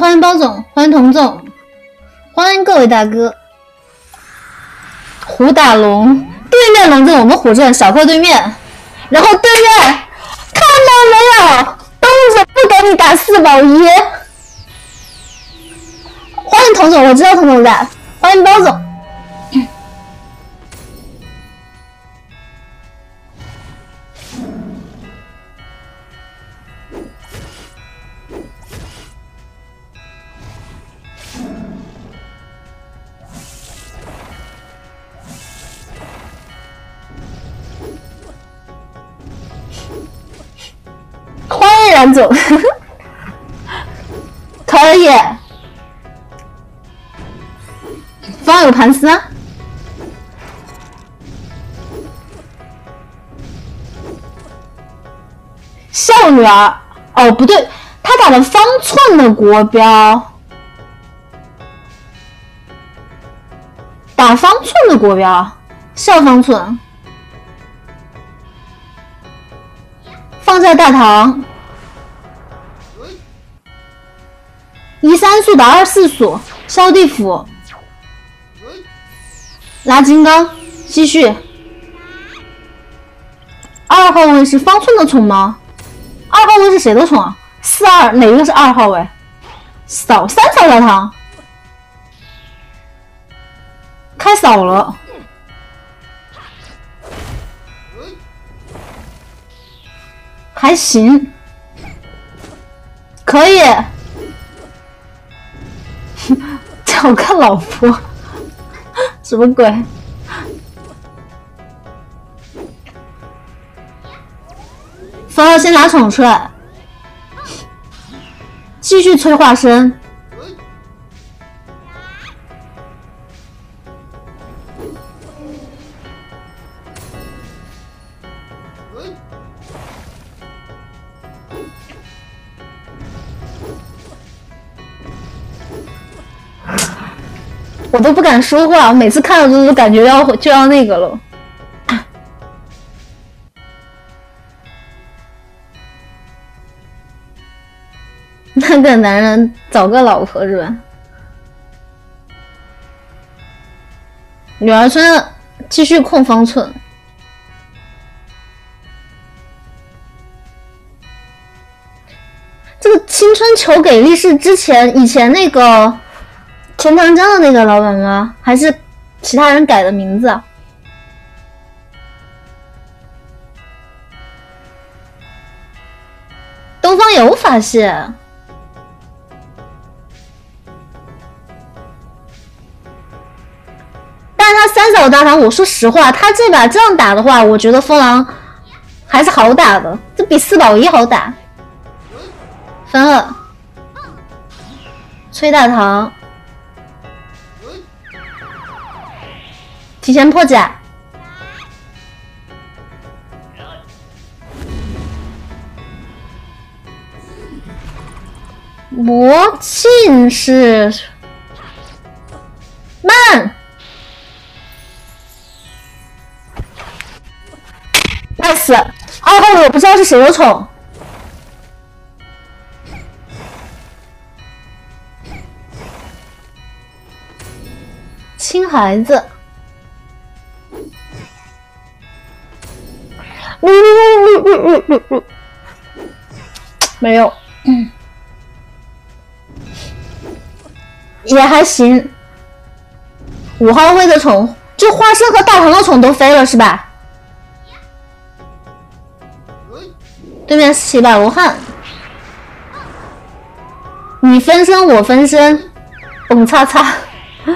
欢迎包总，欢迎童总，欢迎各位大哥。虎打龙，对面龙阵我们虎镇小克对面，然后对面看到没有，东子不给你打四保一。欢迎童总，我知道童总在，欢迎包总。欢迎冉总，可以。方有盘丝，少女儿。哦，不对，他打的方寸的国标，打方寸的国标，校方寸。放在大堂，一三速打二四速，烧地府，拉金刚，继续。二号位是方寸的宠吗？二号位是谁的宠啊？四二哪个是二号位？扫三扫大堂，开扫了。还行，可以。找个老婆，什么鬼？风儿先拿宠出来，继续催化身。我都不敢说话，我每次看到都都感觉要就要那个了。那个男人找个老婆是吧？女儿村继续控方寸，这个青春求给力是之前以前那个。钱塘江的那个老板吗？还是其他人改的名字？东方有法系，但是他三扫大堂，我说实话，他这把这样打的话，我觉得风狼还是好打的，这比四保一好打。分了，崔大唐。提前破解，魔镜是慢，nice，二号我不知道是谁的宠，亲孩子。嗯嗯嗯！没有，也还行。五号位的宠，就花生和大唐的宠都飞了是吧？对面七百罗汉，你分身我分身，蹦擦擦，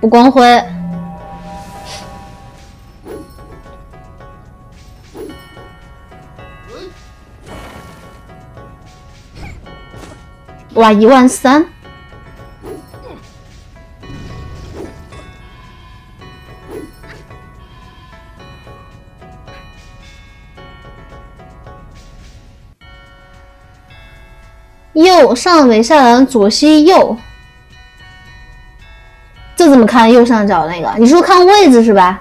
不光辉。哇，一万三！右上尾下蓝，左西右，这怎么看？右上角那个，你说看位置是吧？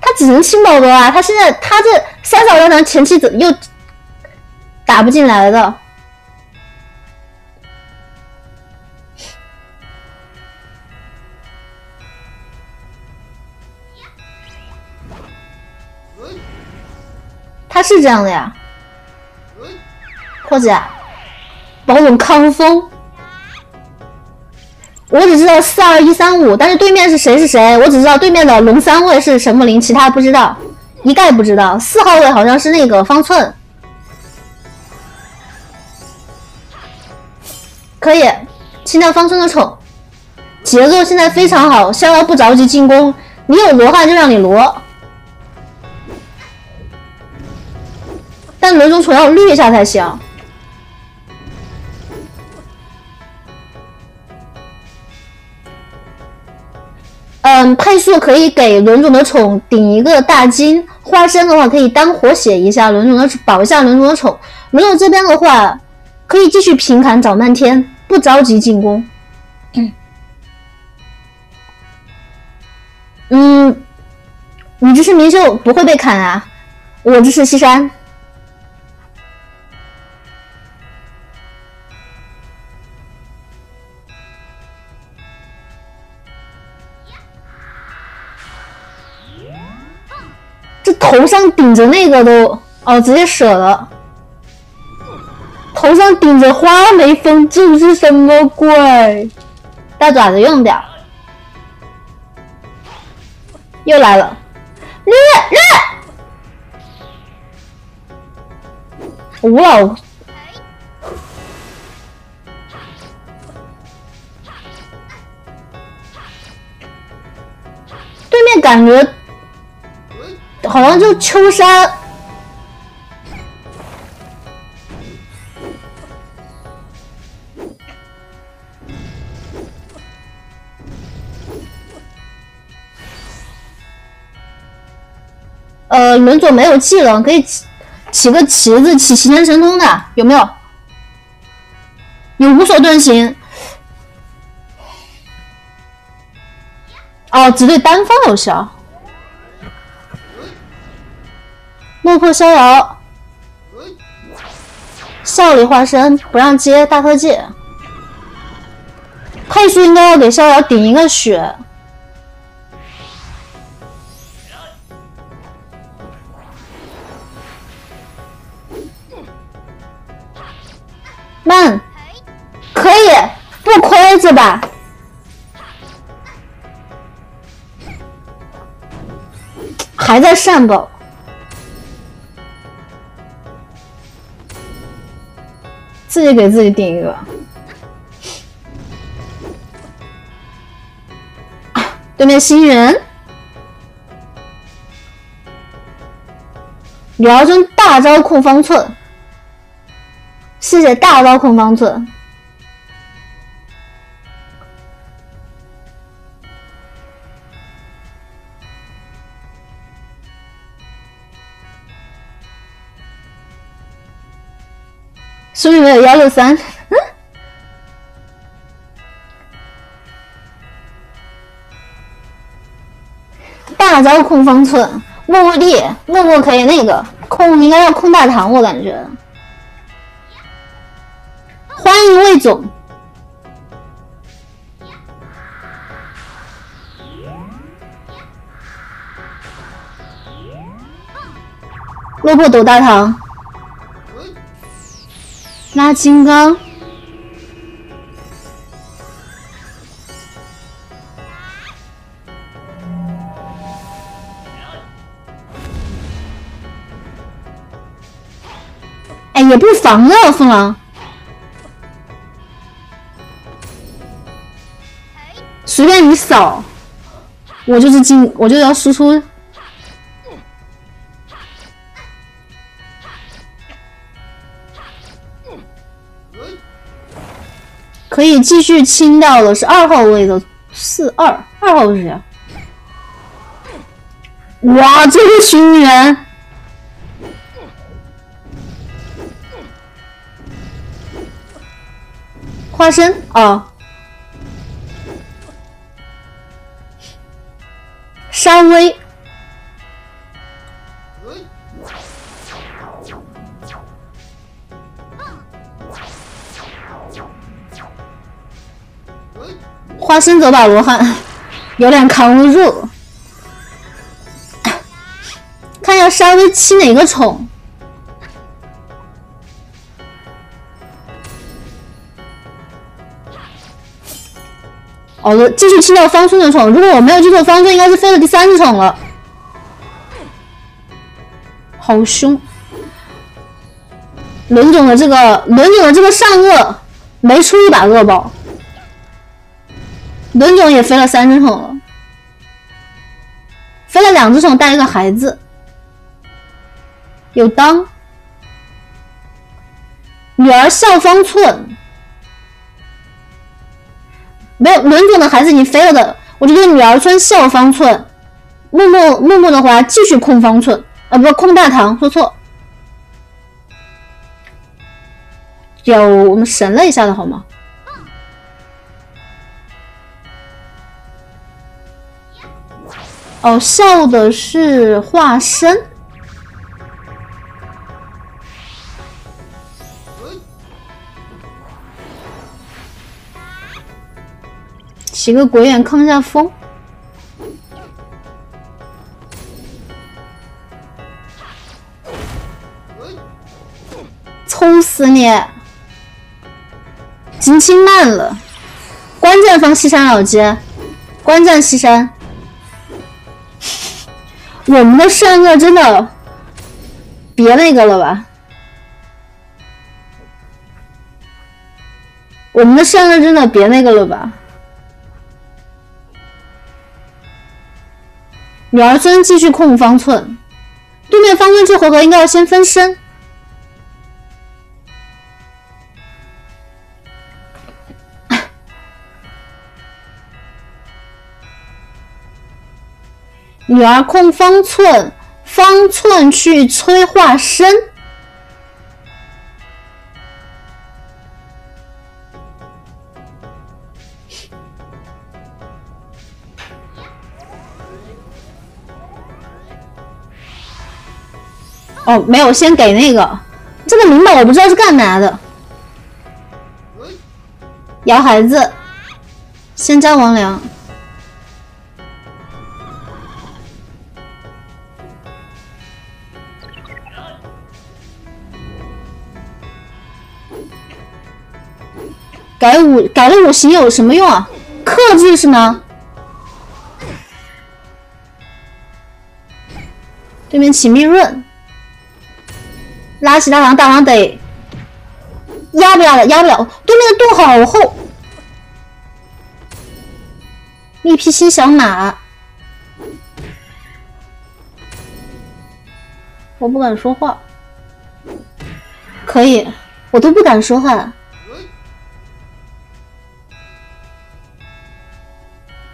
他只能清宝宝啊！他现在他这三扫大堂前期怎又？打不进来的。是这样的呀，或者保种康风。我只知道四二一三五，但是对面是谁是谁？我只知道对面的龙三位是神木林，其他不知道，一概不知道。四号位好像是那个方寸，可以清掉方寸的宠，节奏现在非常好。逍遥不着急进攻，你有罗汉就让你罗，但轮种宠要绿一下才行。嗯，配速可以给轮种的宠顶一个大金，花生的话可以单活血一下轮种的保一下轮种的宠。轮种这边的话，可以继续平砍找漫天，不着急进攻。嗯，你这是明秀不会被砍啊，我这是西山。这头上顶着那个都哦，直接舍了。头上顶着花眉风这是什么鬼？大爪子用掉，又来了，略略，吴老，对面感觉。好像就秋山，呃，轮左没有技能，可以起起个旗子，起齐天神通的有没有？有无所遁形。哦，只对单方有效。落魄逍遥，笑里花生不让接大特技，配速应该要给逍遥顶一个血，慢，可以不亏着吧？还在善宝。自己给自己顶一个，对面新人，辽真大招控方寸，谢谢大招控方寸。兄弟没有幺六三，大招控方寸，默默地默默可以那个控，应该要控大唐，我感觉。欢迎魏总，落魄斗大唐。拉金刚，哎，也不防啊，凤狼，随便你扫，我就是进，我就要输出。可以继续清掉的是二号位的四二，二号是谁？哇，这个群员，花生啊，稍微。花生走吧，罗汉，有点扛不住。看要稍微清哪个宠。哦，继续清掉方寸的宠。如果我没有记错，方寸应该是飞了第三只宠了。好凶！轮总的这个轮总的这个上颚没出一把恶宝，轮总也飞了三只宠了，飞了两只宠带一个孩子，有当。女儿笑方寸。没有轮总的孩子已经飞了的，我觉得女儿村笑方寸，木木木木的话继续控方寸，啊不控大唐，说错，有我们神了一下的好吗？哦，笑的是化身。起个鬼眼抗下风，抽死你！金青慢了，关键方西山老街，关键西山，我们的善恶真的别那个了吧？我们的善恶真的别那个了吧？女儿村继续控方寸，对面方寸这回合应该要先分身。女儿控方寸，方寸去催化身。哦，没有，先给那个这个灵宝，我不知道是干嘛的。摇孩子，先加王良，改五改了五行有什么用啊？克制是吗？对面起密润。拉起大王，大王得压不压的？压不了。对面的盾好厚，一匹新小马，我不敢说话。可以，我都不敢说话。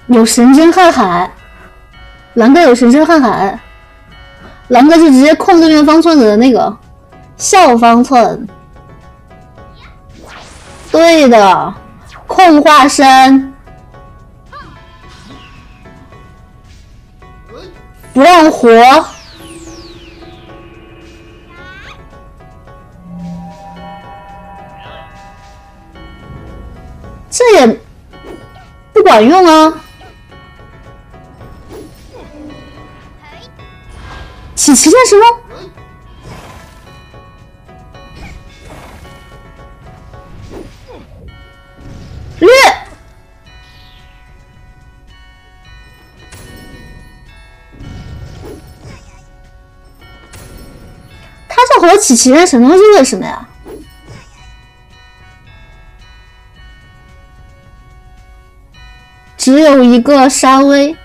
有神针瀚海，蓝哥有神针瀚海，蓝哥就直接控对面方寸的那个。笑方寸，对的，控化身，不让活，这也不管用啊！起奇剑什么？略，他这和起奇的神东西为什么呀？只有一个沙威，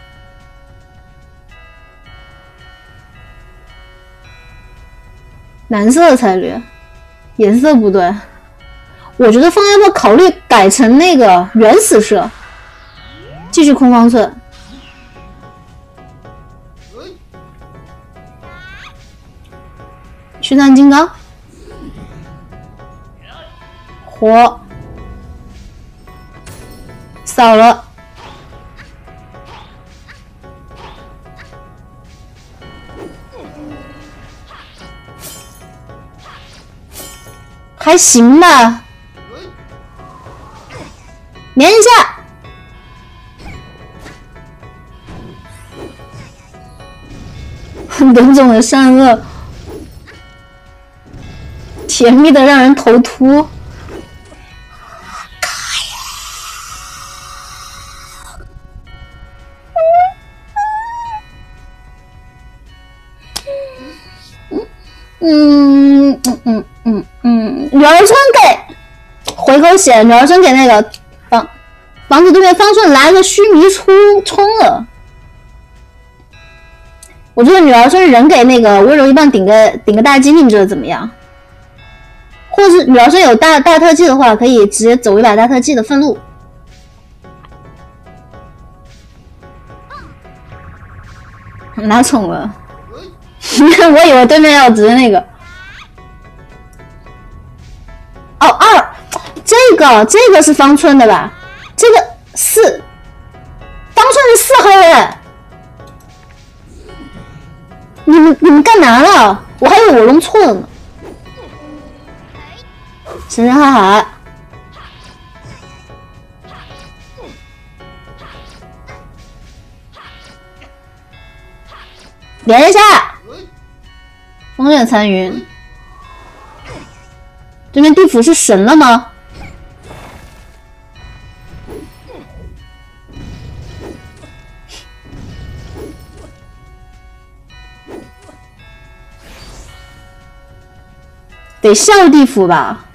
蓝色的才略，颜色不对。我觉得方要不要考虑改成那个原始色，继续空方寸，驱散金刚，火。扫了，还行吧连一下。很笨的善恶甜蜜的让人头秃。嗯嗯嗯嗯嗯，女儿村给回口血，女儿村给那个房房子对面方顺来个须弥出冲了。我觉得女儿村人给那个温柔一棒顶个顶个大金，你觉得怎么样？或是女儿村有大大特技的话，可以直接走一把大特技的愤怒。拿宠了。我以为对面要直接那个，哦二，这个这个是方寸的吧？这个四，方寸是四号哎！你们你们干嘛了？我还以为我弄错了呢。神神海海，连一下。风月残云，对面地府是神了吗？得笑地府吧？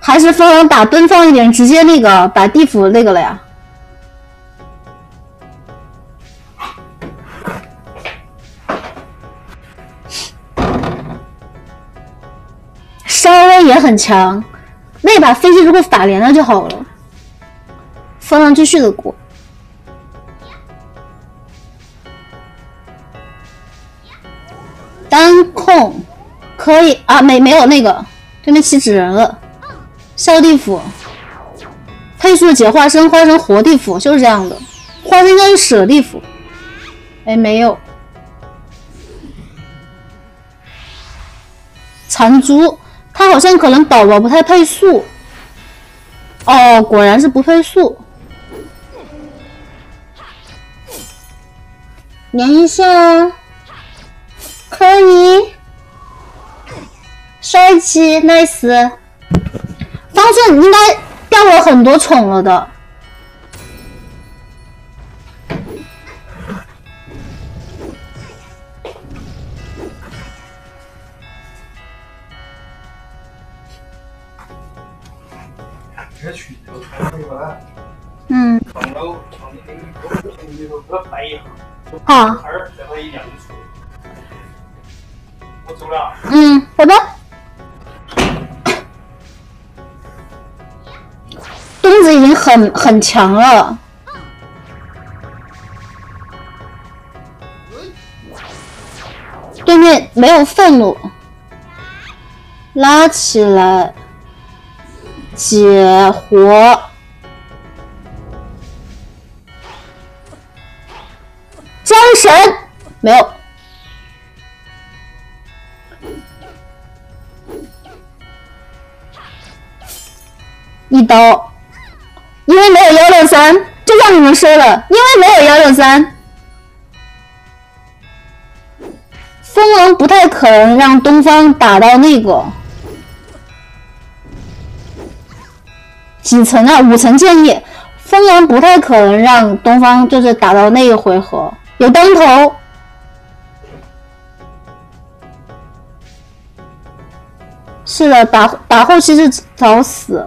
还是风王打奔放一点，直接那个把地府那个了呀？很强，那把飞机如果法连了就好了。风浪继续的过，单控可以啊，没没有那个对面起纸人了，笑地府，配速解化身，化身活地府就是这样的，化身应该是舍地府，哎没有，残珠。他好像可能宝宝不太配速，哦，果然是不配速。连一下，可以，帅气，nice。方顺应该掉了很多宠了的。好。我走了。嗯，好的。东子已经很很强了。对面没有愤怒，拉起来。解活，没有，一刀，因为没有幺六三，就让你们说了，因为没有幺六三，风王不太可能让东方打到那个。几层啊？五层建议，风王不太可能让东方就是打到那个回合，有当头。是的，打打后期是找死，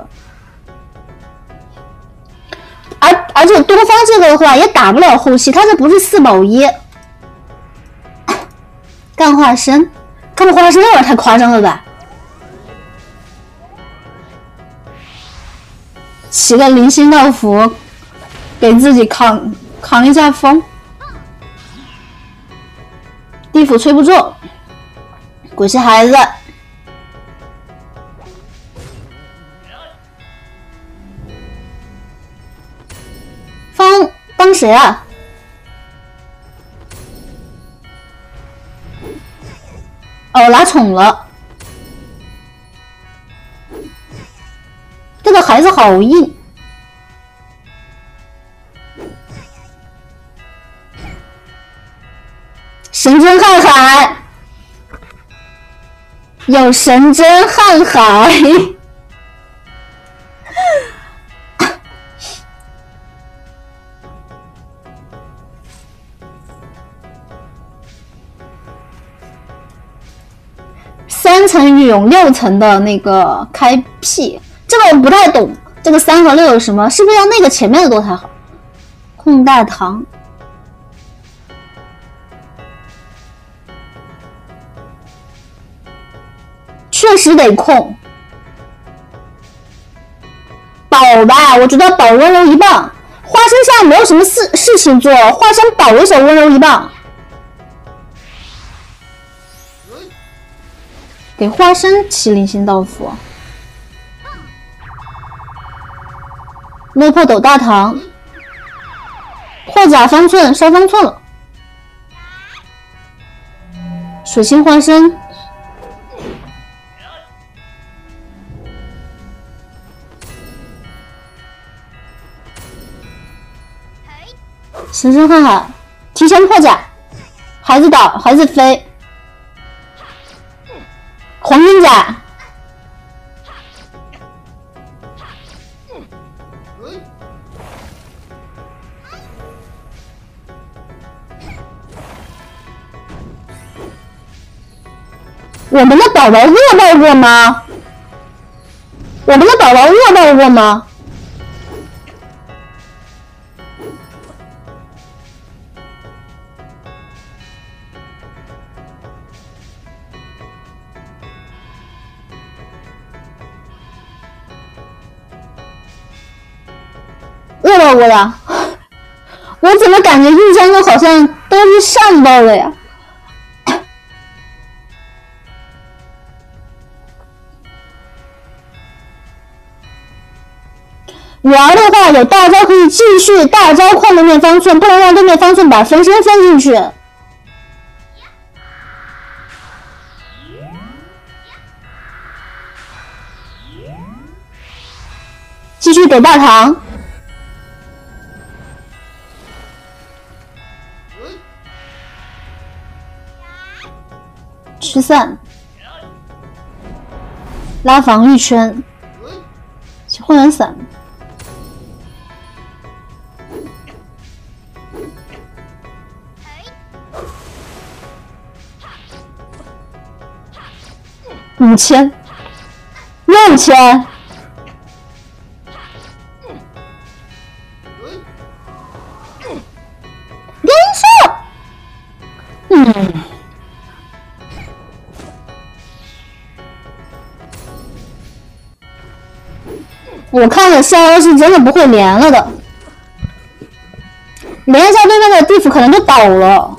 而而且东方这个的话也打不了后期，他这不是四保一，干化身，干化身有点太夸张了吧？起个零星道符，给自己扛扛一下风。地府吹不住，鬼气孩子，谁啊？哦，拿宠了。这个孩子好硬。神针瀚海。有神针瀚海。三层涌六层的那个开辟，这个我不太懂。这个三和六有什么？是不是要那个前面的多才好？控大唐，确实得控。宝吧，我觉得宝温柔一棒。花生现在没有什么事事情做，花生宝一手温柔一棒。给花生麒麟星道符，落魄斗大唐，破甲方寸烧方寸了，水星花生，神神瀚海，提前破甲，孩子倒，孩子飞。黄金甲，我们的宝宝饿到过吗？我们的宝宝饿到过吗？饿到过的，我怎么感觉印象中好像都是上到的呀？玩的话有大招可以继续大招控对面方寸，不能让对面方寸把分身分进去。继续给大唐。散，拉防御圈，混元伞，五千，六千。我看了，逍遥是真的不会连了的，连一下对面的地府可能就倒了，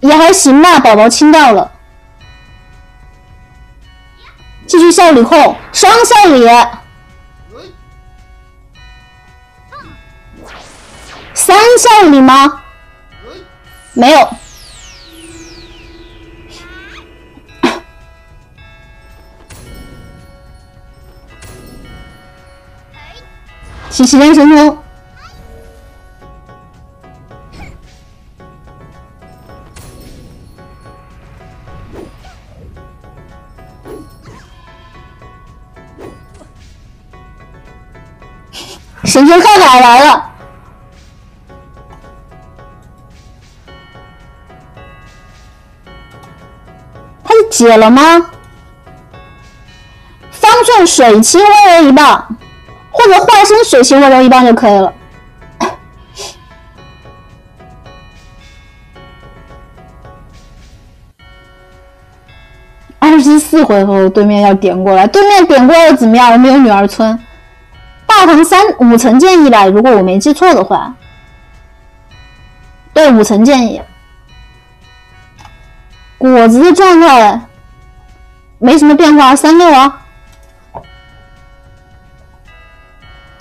也还行吧，宝宝清掉了，继续效里控，双效里，三效里吗？没有。洗洗练神通，神仙瀚海来了，他是解了吗？方寸水清温柔一棒。或者化身水星温柔一般就可以了。二十四回合对面要点过来，对面点过来又怎么样？我们有女儿村，大唐三五层建议吧，如果我没记错的话。对，五层建议。果子的状态没什么变化，三六啊。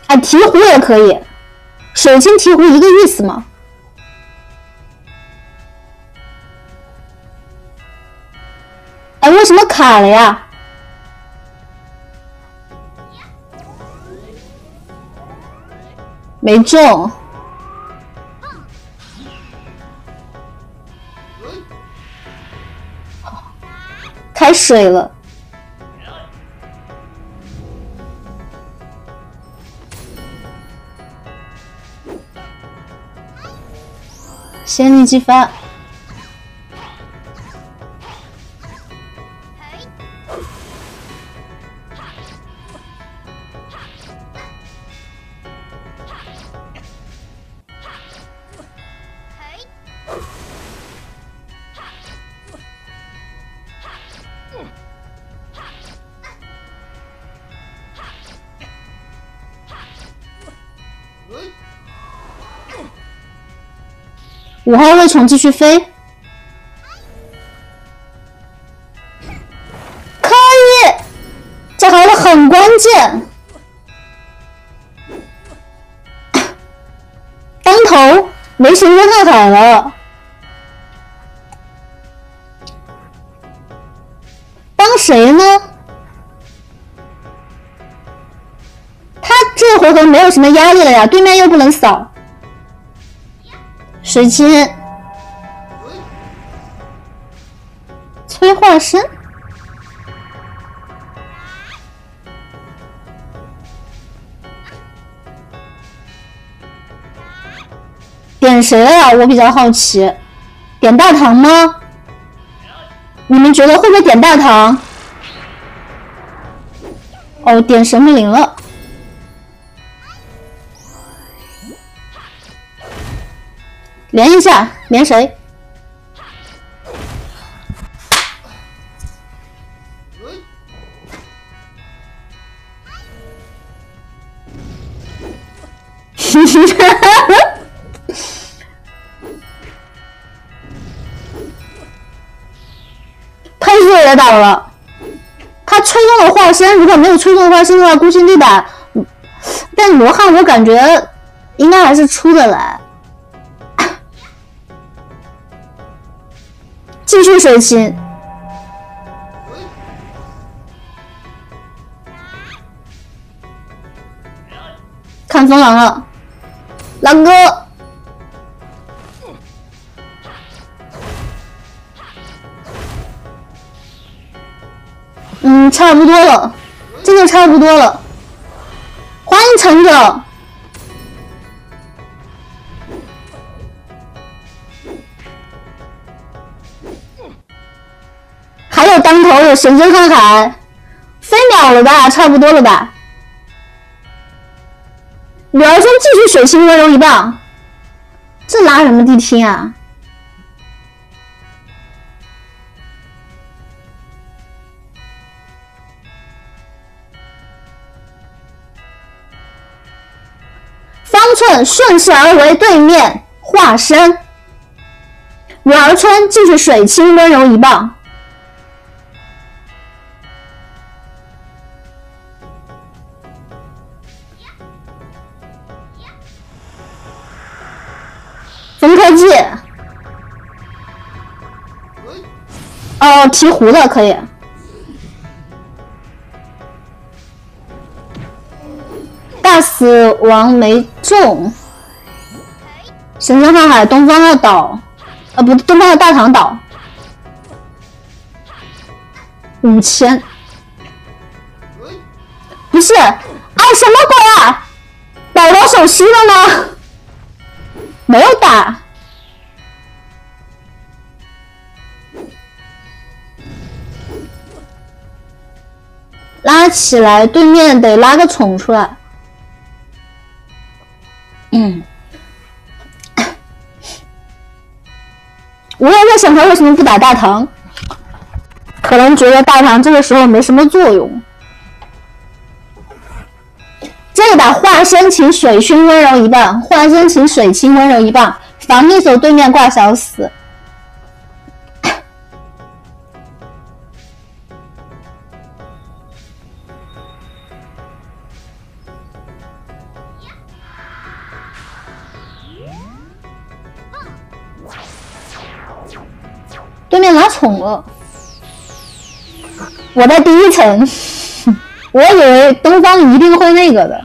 哎，提壶也可以，水晶提壶一个意思吗？哎，为什么卡了呀？没中。开水了。先力激发。五号位虫继续飞，可以，这好的很关键。当头没时间看海了，帮谁呢？他这回合没有什么压力了呀，对面又不能扫。水晶，催化身，点谁了？我比较好奇，点大唐吗？你们觉得会不会点大唐？哦，点神秘灵了。连一下，连谁？佩斯也倒了，他吹动了化身，如果没有吹动化身的话，孤星地打。但罗汉我感觉应该还是出得来。继续水清，看风狼了，狼哥，嗯，差不多了，真的差不多了，欢迎成者。还有当头有神针看海，飞秒了吧，差不多了吧。女儿中继续水清温柔一棒，这拉什么地听啊？方寸顺势而为，对面化身。女儿春继续水清温柔一棒。红科技，哦，提壶的可以。大死亡没中，神山大海，东方的岛，啊不，东方的大唐岛，五千，不是，啊什么鬼啊？宝宝手吸了吗？没有打，拉起来，对面得拉个宠出来。嗯，我也在想他为什么不打大唐，可能觉得大唐这个时候没什么作用。这一把化身请水熏温柔一棒，化身请水清温柔一棒，防御手对面挂小死。对面拿宠了，我在第一层。我以为东方一定会那个的，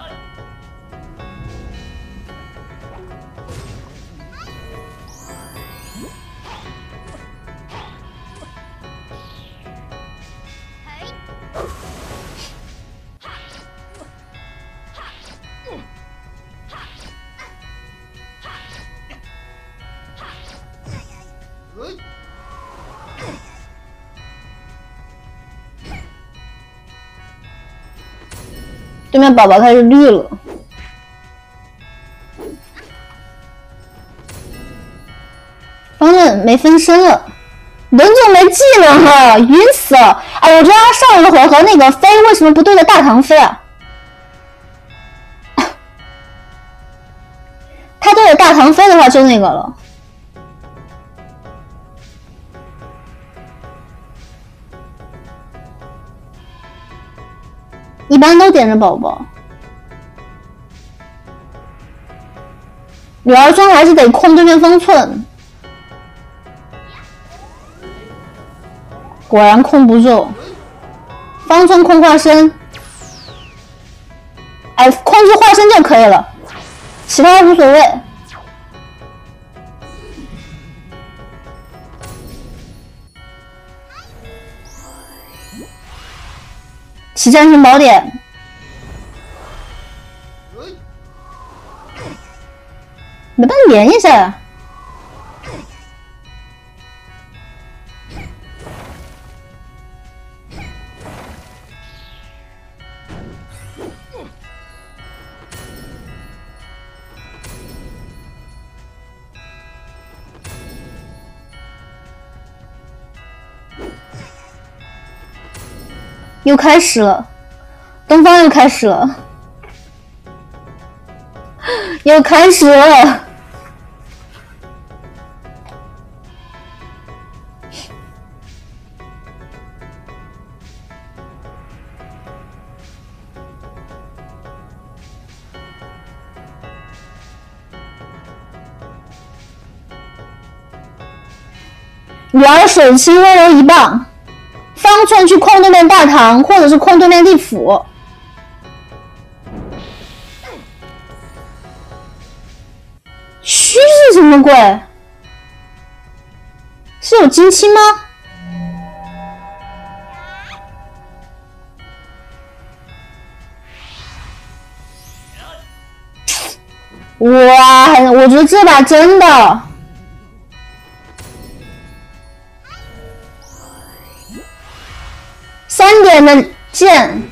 对面宝宝开始绿了，方正没分身了，轮总没技能了，晕死了！哎，我觉得他上一个回合那个飞为什么不对着大唐飞啊？他对着大唐飞的话就那个了。一般都点着宝宝，女儿装还是得控对面方寸，果然控不住，方寸控化身，哎，控制化身就可以了，其他无所谓。起战神宝典，能不能连一下，又开始了，东方又开始了，又开始了。玩水清温柔一棒。方寸去控对面大唐，或者是控对面地府。虚是什么鬼？是有金青吗？哇，我觉得这把真的。点的剑，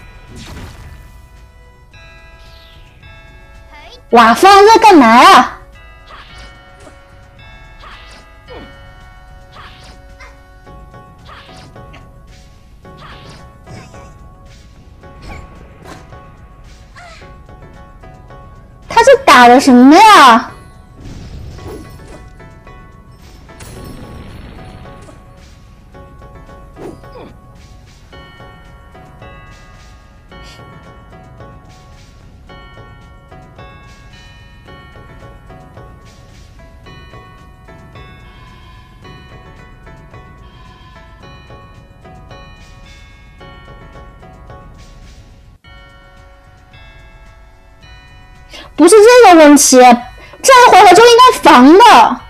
瓦！方在干嘛啊？他是打的什么呀？不是这个问题，这样回合就应该防的。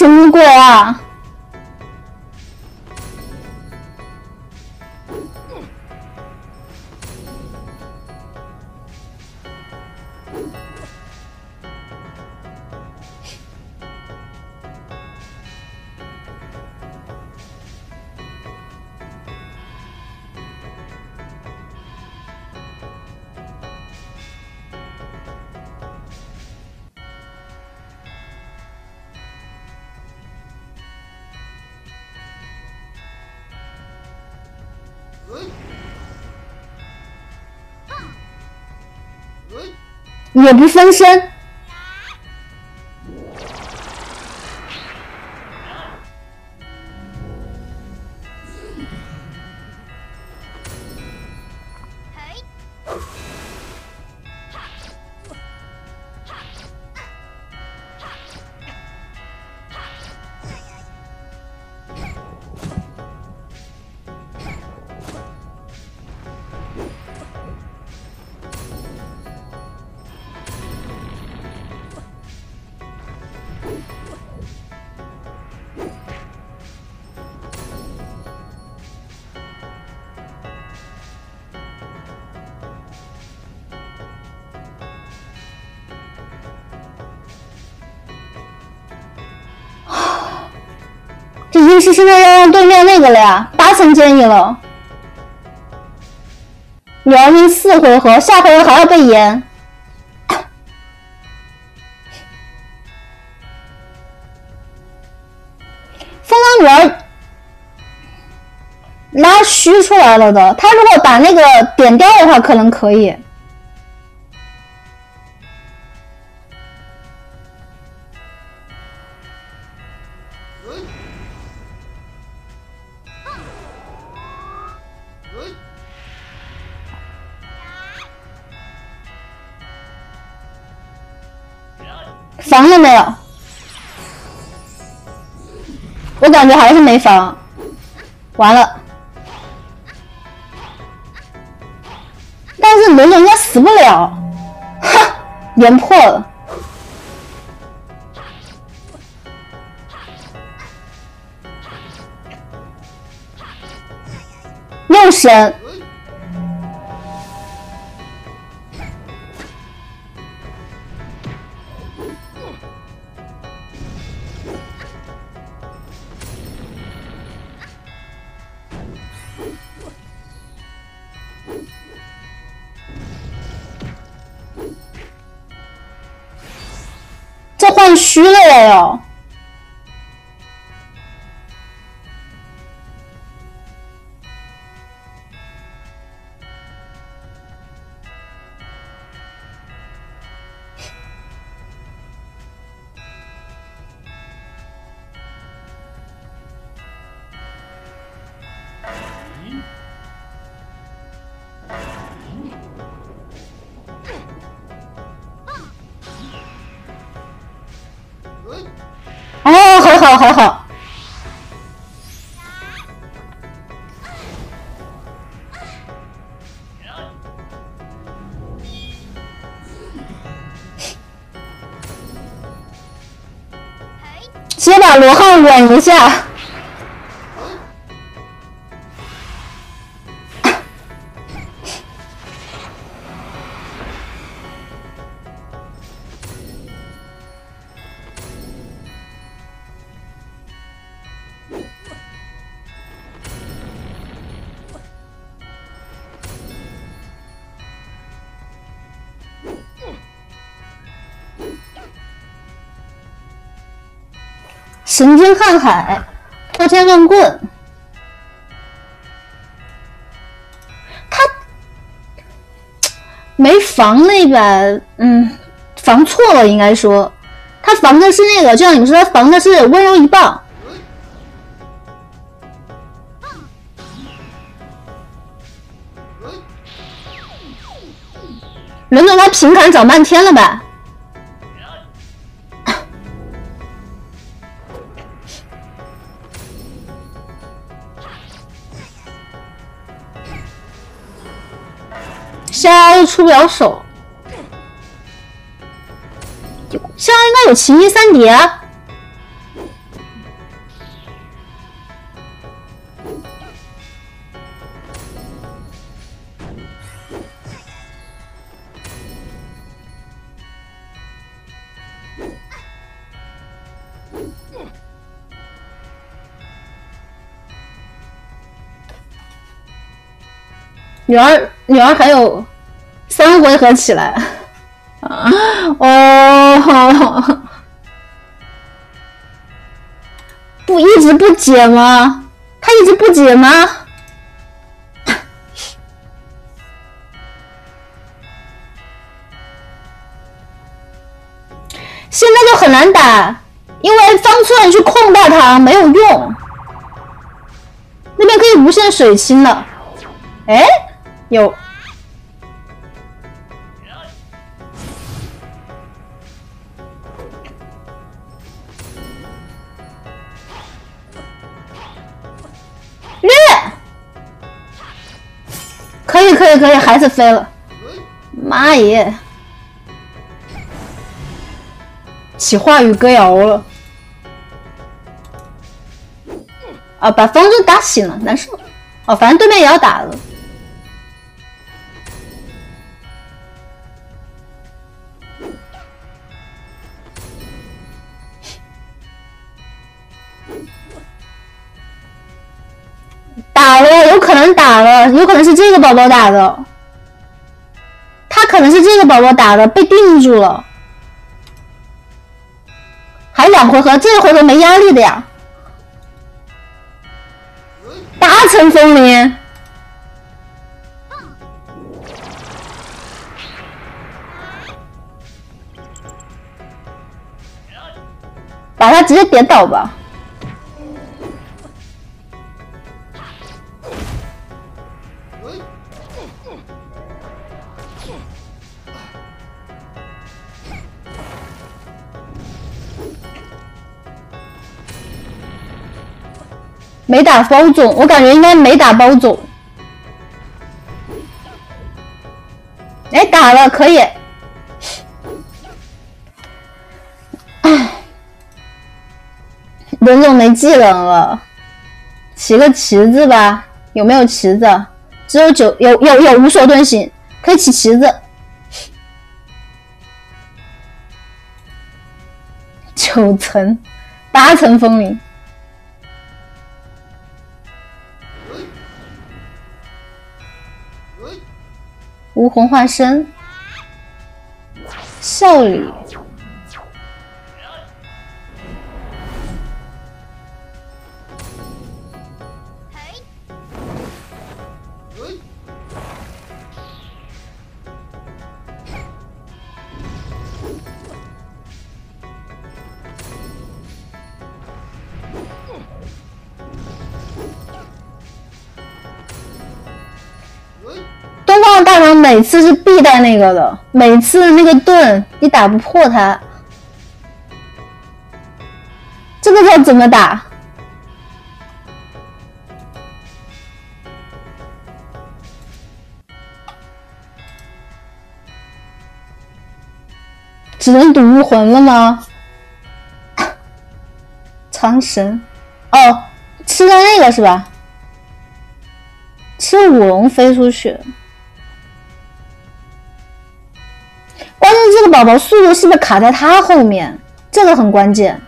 这什么鬼啊！也不分身。是现在要让对面那个了呀，八层建议了。女儿命四回合，下回合还要被延。风狼女儿拉虚出来了的，他如果把那个点掉的话，可能可以。我感觉还是没防，完了。但是轮轮应该死不了，哈，连破了，又神。虚了呀！好好好。先把罗汉稳一下。神经瀚海，破天乱棍，他没防那个，嗯，防错了，应该说，他防的是那个，就像你们说，他防的是温柔一棒。轮到他平砍找半天了吧？现在又出不了手，现在应该有奇异三叠。女儿，女儿还有三回合起来，啊 哦，不一直不解吗？他一直不解吗？现在就很难打，因为方寸去控大唐没有用，那边可以无限水清的，哎。有，以可以可以，孩子飞了，妈耶，起话语歌谣了，啊，把风筝打醒了，难受，哦，反正对面也要打了。打了，有可能打了，有可能是这个宝宝打的，可能是这个宝宝打的，被定住了。还两回合，这回合没压力的呀。八层风铃，把他直接点倒吧。没打包总，我感觉应该没打包总。哎，打了，可以。唉，轮总没技能了，骑个旗子吧？有没有旗子？只有九，有有有无所遁形，可以骑旗子。九层，八层风铃。无魂化身，笑大王每次是必带那个的，每次那个盾你打不破他，这个要怎么打？只能赌武魂了吗？苍神，哦，吃的那个是吧？吃舞龙飞出去。关键这个宝宝速度是不是卡在他后面？这个很关键。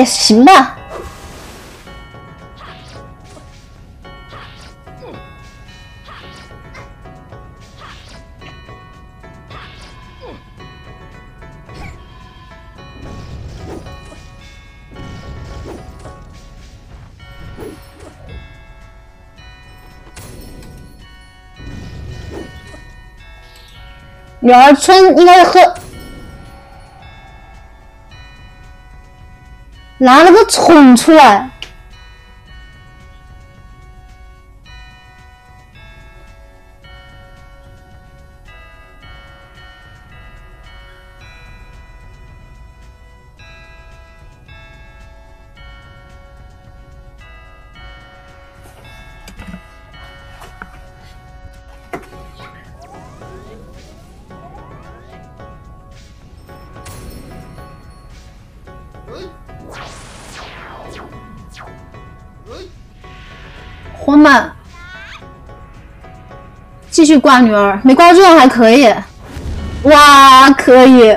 了，哎呀，行吧。女儿村应该是喝。拿了个桶出来。慌慢，继续挂女儿，没挂中还可以，哇，可以，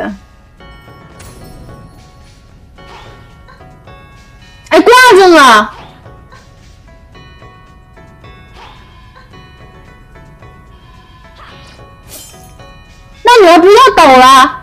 哎，挂中了，那女儿不要抖了。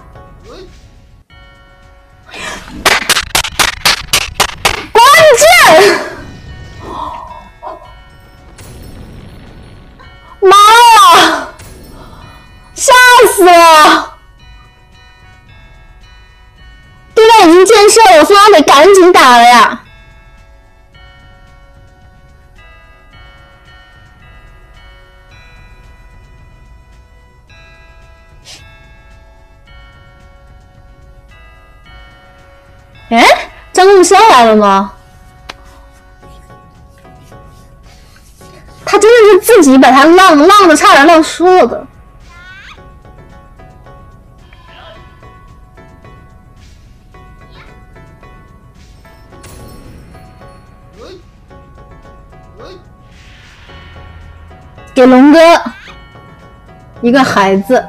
赶紧打了呀！哎，张梦潇来了吗？他真的是自己把他浪浪的差点浪输了的。给龙哥一个孩子。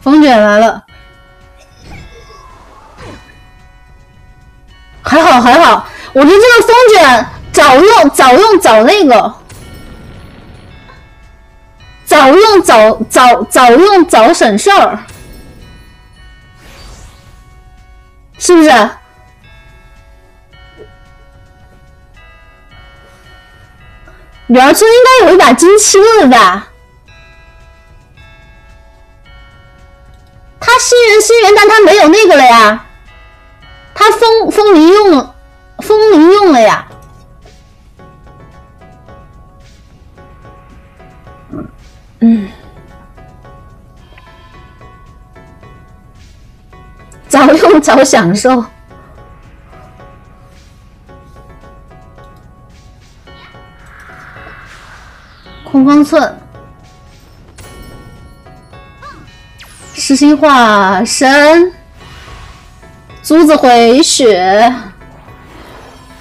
风卷来了，还好还好，我觉得这个风卷早用早用早那个，早用早早早用早省事儿，是不是？女儿村应该有一把金漆了吧？他新人新人，但他没有那个了呀，他风风铃用了，风铃用了呀，嗯，早用早享受，空方寸。实心化身，珠子回血，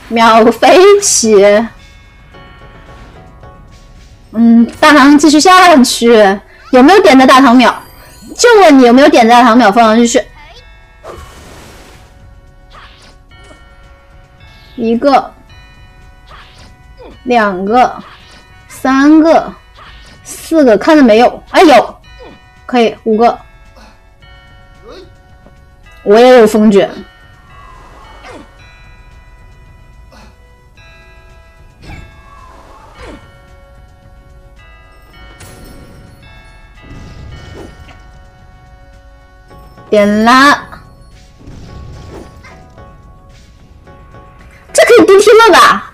秒飞起。嗯，大唐继续下去，有没有点的大唐秒？就问你有没有点的大唐秒？凤凰继续，一个，两个，三个，四个，看着没有？哎，有，可以五个。我也有风卷，点啦，这可以 D T 了吧？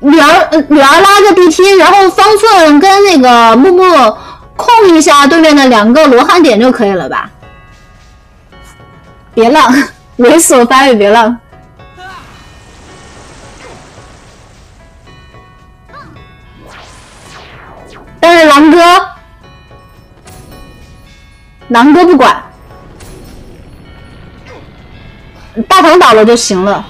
女儿，女儿拉个 D T，然后方寸跟那个木木。控一下对面的两个罗汉点就可以了吧？别浪，猥琐发育别浪。狼哥不管，大唐倒了就行了。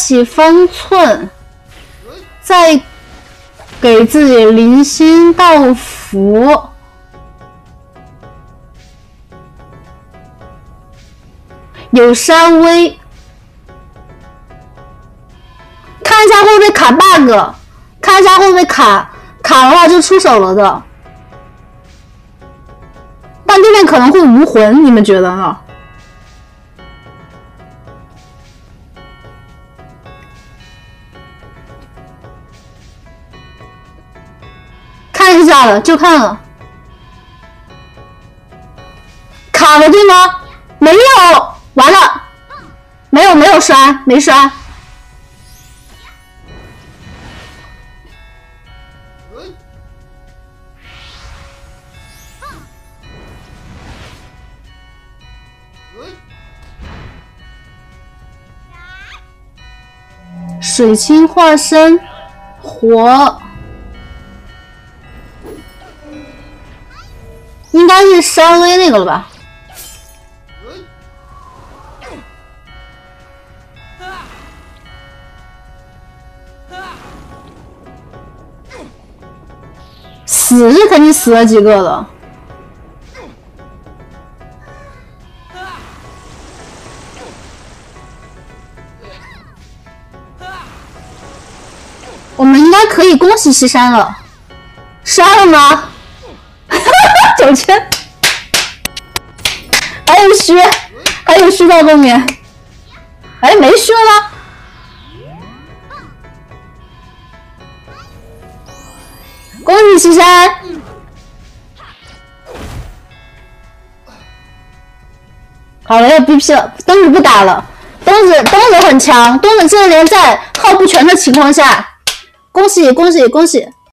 起方寸，再给自己零星道符，有稍微看一下会不会卡 bug，看一下会不会卡，卡的话就出手了的。但对面可能会无魂，你们觉得呢？下了就看了，卡了对吗？没有，完了，没有没有摔，没摔。水清化身，火。应该是稍微那个了吧？死是肯定死了几个了。我们应该可以恭喜西山了，杀了吗？九千，还有虚，还有虚到后面。哎，没虚了吗？恭喜西山！好了，要 BP 了，东子不打了。东子，东子很强，东子这连在号不全的情况下，恭喜恭喜恭喜！